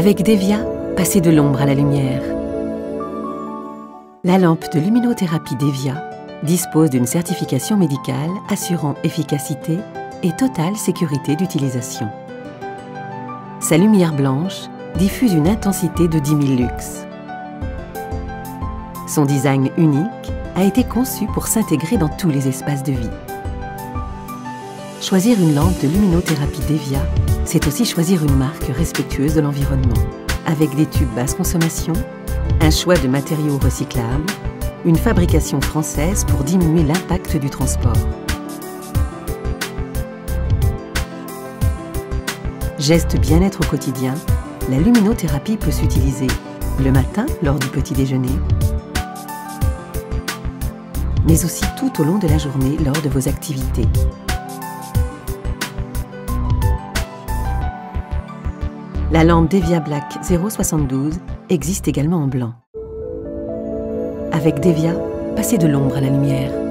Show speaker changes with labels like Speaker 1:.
Speaker 1: Avec Devia, passez de l'ombre à la lumière. La lampe de luminothérapie Devia dispose d'une certification médicale assurant efficacité et totale sécurité d'utilisation. Sa lumière blanche diffuse une intensité de 10 000 lux. Son design unique a été conçu pour s'intégrer dans tous les espaces de vie. Choisir une lampe de luminothérapie Devia, c'est aussi choisir une marque respectueuse de l'environnement, avec des tubes basse consommation, un choix de matériaux recyclables, une fabrication française pour diminuer l'impact du transport. Geste bien-être au quotidien, la luminothérapie peut s'utiliser le matin lors du petit déjeuner, mais aussi tout au long de la journée lors de vos activités. La lampe Devia Black 072 existe également en blanc. Avec Devia, passez de l'ombre à la lumière.